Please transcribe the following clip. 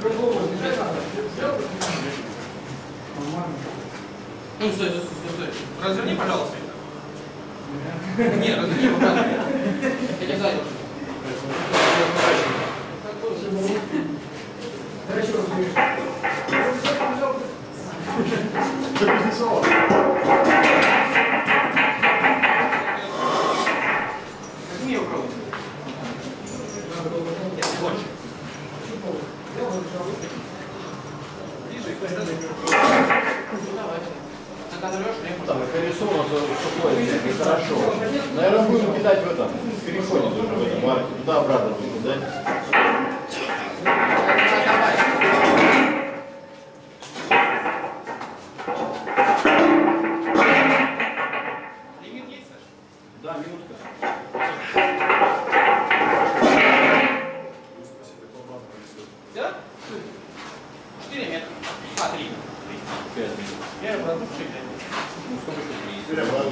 Ну, стой, стой, стой, стой. Разверни, пожалуйста. это. Не, разверни, пожалуйста. Я тебя сзади. Возьми его пробуй. Больше. Там колесо у нас сухое, нехорошо. Наверное, будем кидать в этом, в переходе тоже в этом арке. Туда-обратно будем Саша? Да, минутка. 4 метра. А, 3. Пять минут. Я его продукцию, блядь. Ну, сколько еще? Три. Теперь обратно.